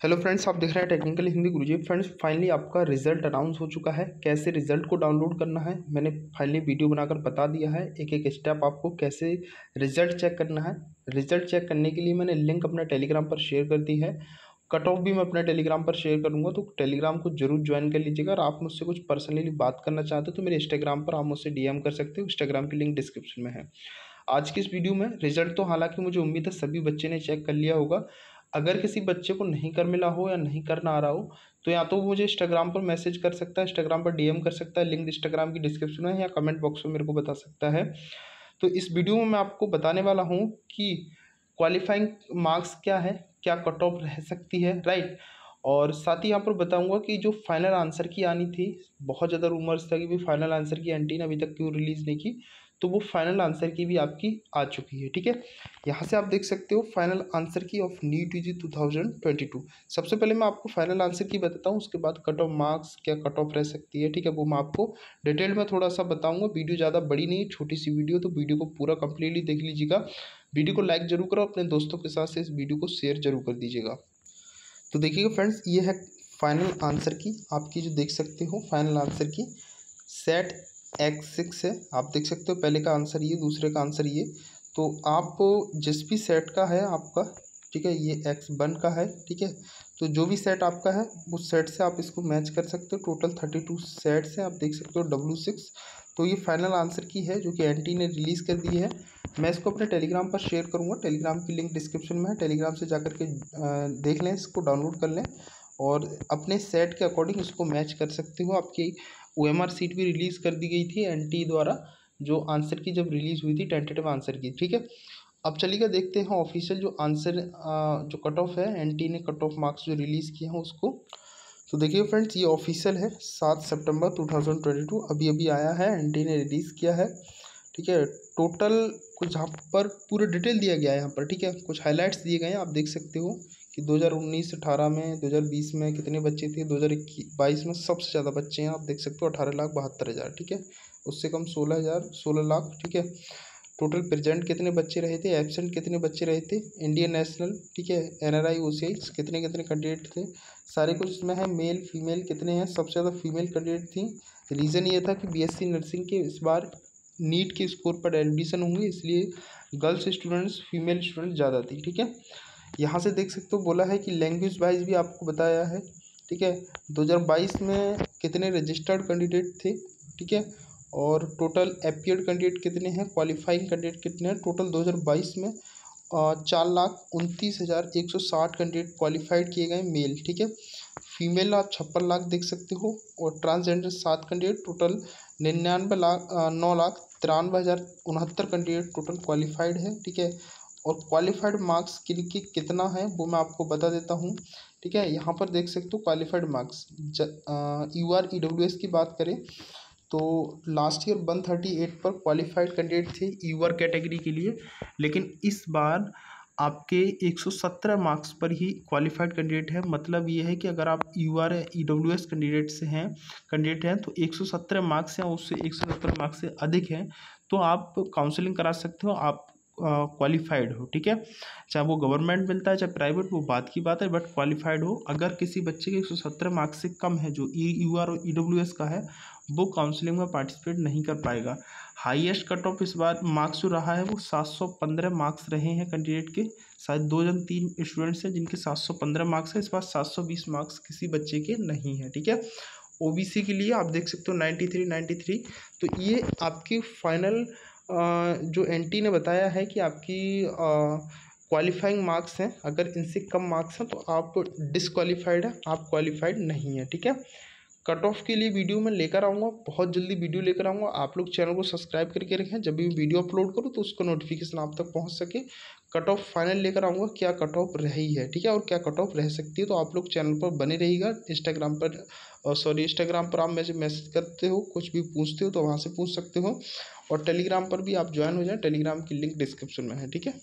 Hello friends आप देख रहे हैं technical Hindi Guruji friends finally आपका रिज़ल्ट अनाउंस हो चुका है। कैसे रिज़ल्ट को डाउनलोड करना है? मैंने फाइनली वीडियो बनाकर बता दिया है। एक एक स्टेप आपको कैसे रिज़ल्ट चेक करना है। रिज़ल्ट चेक करने के लिए मैंने लिंक अपना टेलीग्राम पर शेयर कर दी है। कट ऑफ़ भी मैं अपने टेलीग्राम पर शेयर करूँगा तो टेलीग्राम को ज़रूर ज्वाइन कर लीजिएगा। और आप मुझसे कुछ पर्सनली बात करना चाहते हो तो मेरे इंस्टाग्राम पर आप मुझसे डीएम कर सकते हो। इंस्टाग्राम की लिंक डिस्क्रिप्शन में है। आज की इस वीडियो में रिज़ल्ट तो हालाँकि मुझे उम्मीद है सभी बच्चे ने चेक कर लिया होगा। अगर किसी बच्चे को नहीं कर मिला हो या नहीं करना आ रहा हो तो या तो वो मुझे इंस्टाग्राम पर मैसेज कर सकता है इंस्टाग्राम पर डीएम कर सकता है लिंक इंस्टाग्राम की डिस्क्रिप्शन में या कमेंट बॉक्स में मेरे को बता सकता है। तो इस वीडियो में मैं आपको बताने वाला हूँ कि क्वालिफाइंग मार्क्स क्या है, क्या कट ऑफ़ रह सकती है राइट और साथ ही यहाँ पर बताऊँगा कि जो फाइनल आंसर की आनी थी, बहुत ज़्यादा रूमर्स था कि भी फाइनल आंसर की एंटीन अभी तक क्यों रिलीज़ नहीं की। तो वो फाइनल आंसर की भी आपकी आ चुकी है, ठीक है? यहाँ से आप देख सकते हो final answer key of NEET U G two thousand twenty two सबसे पहले मैं आपको फाइनल आंसर की बताता हूँ, उसके बाद कट ऑफ़ मार्क्स क्या कट ऑफ़ रह सकती है, ठीक है? वो मैं आपको डिटेल में थोड़ा सा बताऊँगा। वीडियो ज़्यादा बड़ी नहीं छोटी सी वीडियो तो वीडियो को पूरा कम्प्लीटली देख लीजिएगा। वीडियो को लाइक ज़रूर करो, अपने दोस्तों के साथ से इस वीडियो को शेयर ज़रूर कर दीजिएगा। तो देखिएगा फ्रेंड्स ये है फाइनल आंसर की आपकी जो देख सकते हो final answer key set X six है। आप देख सकते हो, पहले का आंसर ये, दूसरे का आंसर ये। तो आप जिस भी सेट का है आपका, ठीक है, ये एक्स वन का है, ठीक है। तो जो भी सेट आपका है, उस सेट से आप इसको मैच कर सकते हो। टोटल थर्टी टू सेट्स हैं, आप देख सकते हो डब्लू सिक्स तो ये फाइनल आंसर की है, जो कि एन ने रिलीज़ कर दी है। मैं इसको अपने टेलीग्राम पर शेयर करूँगा। टेलीग्राम की लिंक डिस्क्रिप्शन में है। टेलीग्राम से जा के देख लें, इसको डाउनलोड कर लें और अपने सेट के अकॉर्डिंग इसको मैच कर सकते हो। आपकी ओ एम आर सीट भी रिलीज़ कर दी गई थी एन टी द्वारा, जो आंसर की जब रिलीज़ हुई थी टेंटेटिव आंसर की, ठीक है? अब चलिएगा देखते हैं ऑफिशियल जो आंसर जो कट ऑफ़ है एन टी ने कट ऑफ़ मार्क्स जो रिलीज़ किए हैं उसको। तो देखिए फ्रेंड्स ये ऑफिशियल है, सात सितंबर टू थाउज़ेंड ट्वेंटी टू अभी अभी आया है एन टी ने रिलीज़ किया है, ठीक है? टोटल कुछ यहाँ पर पूरा डिटेल दिया गया है यहाँ पर, ठीक है? कुछ हाईलाइट्स दिए गए हैं, आप देख सकते हो। कि 2019 अठारह में 2020 में कितने बच्चे थे? 2021 में सबसे ज़्यादा बच्चे हैं, आप देख सकते हो, अठारह लाख बहत्तर हज़ार, ठीक है? उससे कम सोलह हज़ार, सोलह लाख, ठीक है? टोटल प्रेजेंट कितने बच्चे रहे थे? एबसेंट कितने बच्चे रहे थे? इंडियन नेशनल, ठीक है? एन आर आई कितने कितने कैंडिडेट थे? सारे कुछ इसमें है, मेल, फीमेल कितने हैं? सबसे ज़्यादा फीमेल कैंडिडेट थी। रीज़न ये था कि बीएससी नर्सिंग के इस बार नीट के स्कोर पर एडमिशन होंगे, इसलिए गर्ल्स स्टूडेंट्स, फीमेल स्टूडेंट ज़्यादा थी, ठीक है? यहाँ से देख सकते हो, बोला है कि लैंग्वेज वाइज भी आपको बताया है, ठीक है? 2022 में कितने रजिस्टर्ड कैंडिडेट थे, ठीक है? और टोटल एपियर्ड कैंडिडेट कितने हैं? क्वालिफाइंग कैंडिडेट कितने हैं? टोटल 2022 में चार लाख उनतीस हज़ार एक सौ साठ कैंडिडेट क्वालिफाइड किए गए मेल ठीक है? फीमेल आप छप्पन लाख देख सकते हो, और ट्रांसजेंडर सात कैंडिडेट टोटल निन्यानवे लाख नौ लाख तिरानवे हज़ार उनहत्तर कैंडिडेट टोटल क्वालिफाइड है, ठीक है? और क्वालिफाइड मार्क्स किनकी कितना है, वो मैं आपको बता देता हूँ। ठीक है, यहाँ पर देख सकते हो qualified marks U R E W S की बात करें तो last year one thirty eight पर क्वालिफाइड कैंडिडेट थे यू आर कैटेगरी के लिए, लेकिन इस बार आपके 117 मार्क्स पर ही क्वालिफाइड कैंडिडेट है। मतलब ये है कि अगर आप U R E W S candidate से हैं कैंडिडेट हैं तो 117 मार्क्स हैं उससे 170 मार्क्स से अधिक हैं। तो आप काउंसलिंग करा सकते हो, आप क्वालिफाइड हो, ठीक है? चाहे वो गवर्नमेंट मिलता है, चाहे प्राइवेट वो बात की बात है बट क्वालिफाइड हो। अगर किसी बच्चे के एक सौ सत्तर मार्क्स से कम है, जो ई यू आर और ई डब्ल्यू एस का है, वो काउंसलिंग में पार्टिसिपेट नहीं कर पाएगा। हाईएस्ट कट ऑफ़ इस बार मार्क्स जो रहा है, वो सात सौ पंद्रह मार्क्स रहे हैं कैंडिडेट के। शायद दो जन तीन स्टूडेंट्स हैं, जिनके सात सौ पंद्रह मार्क्स है, इस बार सात सौ बीस मार्क्स किसी बच्चे के नहीं है, ठीक है? ओबीसी के लिए आप देख सकते हो नाइन्टी थ्री नाइन्टी थ्री तो ये आपकी फाइनल जो एनटी ने बताया है कि आपकी क्वालिफाइंग मार्क्स हैं, अगर इनसे कम मार्क्स हैं तो आप डिसक्वालीफाइड हैं, आप क्वालिफाइड नहीं हैं, ठीक है? कट ऑफ़ के लिए वीडियो मैं लेकर आऊँगा, बहुत जल्दी वीडियो लेकर आऊँगा। आप लोग चैनल को सब्सक्राइब करके रखें। जब भी वीडियो अपलोड करूँ तो उसका नोटिफिकेशन आप तक पहुँच सके। कट ऑफ़ फाइनल लेकर आऊँगा, क्या कट ऑफ़ रही है ठीक है? और क्या कट ऑफ़ रह सकती है तो आप लोग चैनल पर बने रहिएगा। इंस्टाग्राम पर सॉरी इंस्टाग्राम पर आप मैसेज मैसेज करते हो, कुछ भी पूछते हो तो वहाँ से पूछ सकते हो। और टेलीग्राम पर भी आप ज्वाइन हो जाएँ। टेलीग्राम की लिंक डिस्क्रिप्शन में है, ठीक है?